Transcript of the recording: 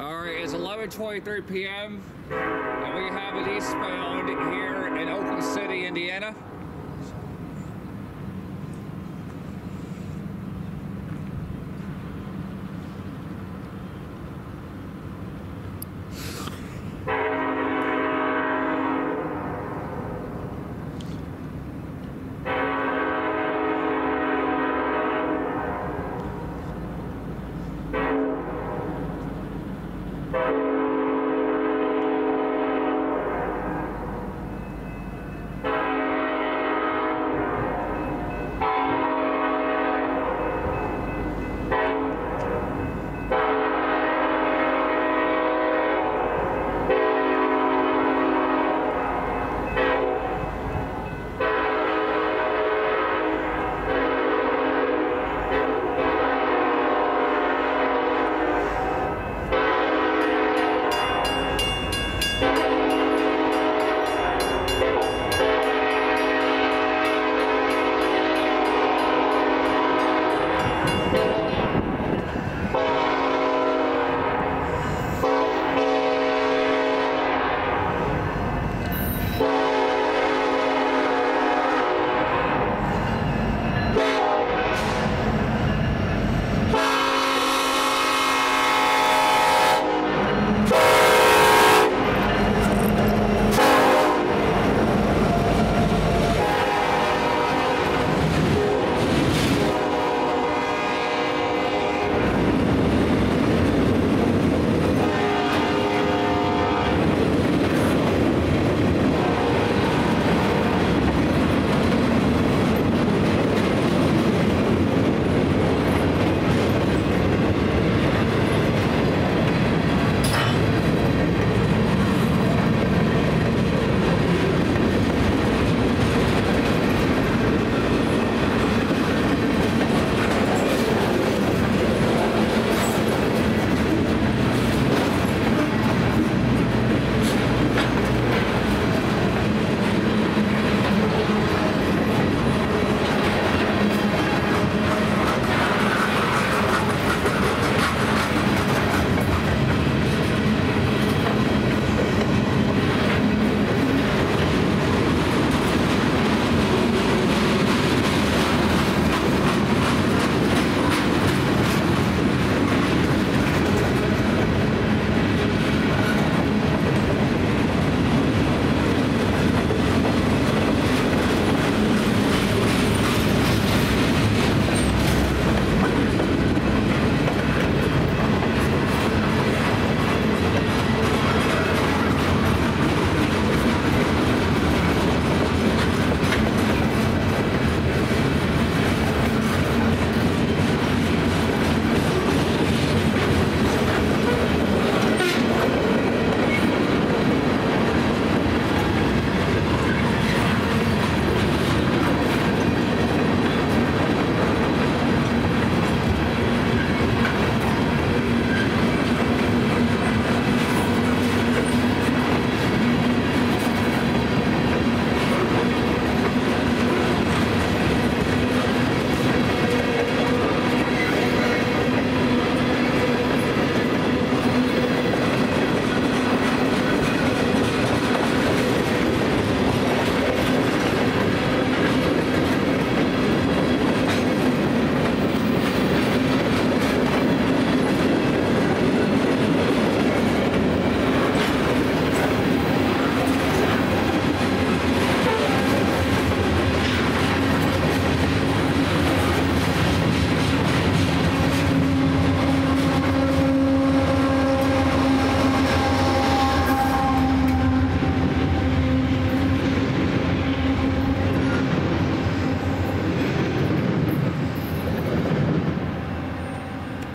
All right, it's 11:23 p.m. and we have an eastbound here in Oakland City, Indiana.